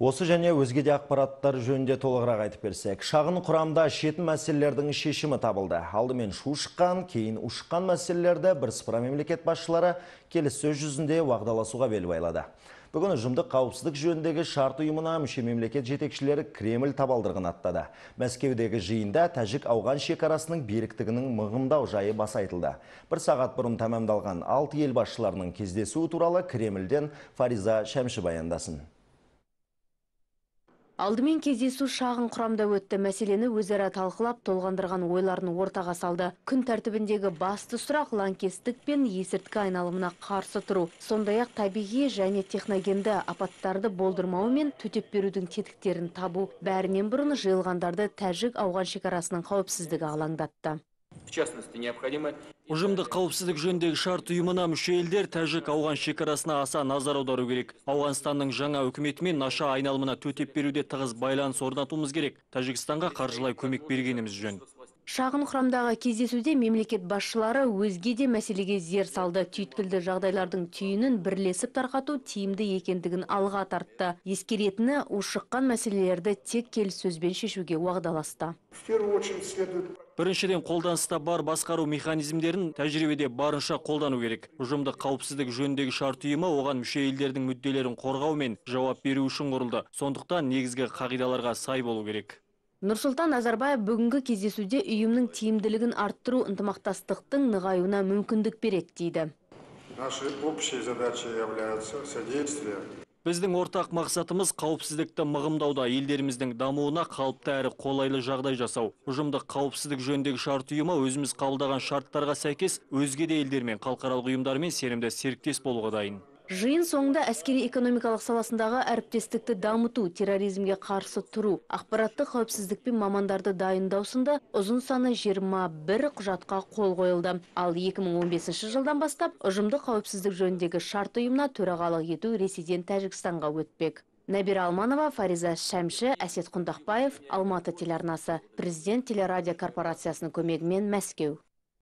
Осы және өзге де ақпараттар жөнінде толығырақ айтып берсек. Шағын құрамда шетін мәселелердің шешімі табылды. Алдымен шу шыққан, кейін ушыққан мәселелерді бірсыпыра мемлекет басшылары келіссөз жүзінде уағдаласуға бел байлады. Бүгін ұжымдық қауіпсіздік жөніндегі шарт ұйымына мүше мемлекет жетекшілері Кремль табалдырығын аттады. Мәскеудегі жиында тәжік ауған шекарасының беріктігінің мығымдау жайы баса айтылды. Бір сағат бұрын тәмамдалған алты ел басшыларының кездесуі туралы Кремльден Фариза Шәмші баяндасын. Алдымен кездесу шағын құрамда өтті мәселені өзара талқылап толғандырған ойларын ортаға салды. Күн тәртібіндегі басты сұрақ лаңкестік пен есірткі айналымына қарсы тұру. Сондай-ақ табиғи және техногенді апаттарды болдырмау мен төтеп берудің тетіктерін табу. Бәрінен бұрын жиылғандарды тәжік ауған шекарасының қауіпсіздігі алаңдатты. В частности, необходимо қауіпсіздік жөніндегі шарт ұйымына мүше елдер тәжік ауған шекарасына аса назар аудару керек. Ауғанстанның жаңа үкіметімен наша айналымына төтеп беруде тығыз байланыс орнатуымыз керек. Тәжікстанға қаржылай көмек бергеніміз жөн. Шағын құрамдағы кездесуде мемлекет басшылары өзге де мәселеге зер салды. Түйткілді жағдайлардың түйінін бірлесіп тарқату тиімді екендігін алға тартты. Ескеретіні ушыққан мәселелерді тек келіссөзбен шешуге уағдаласты. В первую очередь следует Біріншіден қолданыста бар басқару механизмдерін тәжірибеде барынша қолдану керек. Ұжымдық қауіпсіздік жөніндегі шарт ұйымы оған мүше елдердің мүдделерін қорғау мен жауап беру үшін құрылды. Сондықтан негізгі қағидаларға сай болу керек. Нұрсұлтан Назарбаев бүгінгі кездесуде ұйымның тиімділігін арттыру ынтымақтастықтың нығаюына мүмкіндік береді дейді. нашей общей задачей является содействие Біздің ортақ мақсатымыз қауіпсіздікті мығымдауда елдеріміздің дамуына қалыпты әрі қолайлы жағдай жасау. Ұжымдық қауіпсіздік жөніндегі шарт ұйымы өзіміз қабылдаған шарттарға сәйкес өзге де елдермен халықаралық ұйымдармен сенімді серіктес болуға дайын. Жиын соңында әскери экономикалық саласындағы әріптестікті дамыту, терроризмге қарсы тұру, ақпараттық қауіпсіздік пен мамандарды дайындау сынды ұзын саны 21 құжатқа қол қойылды. Ал 2015 жылдан бастап ұжымдық қауіпсіздік жөніндегі шарт ұйымына төрағалық ету Ресейден Тәжікстанға өтпек. Нәбира Алманова, Фариза Шәмші, Әсет Құндақбаев, Алматы телеарнасы, Президент телерадио корпорациясының көмегімен Мәскеу.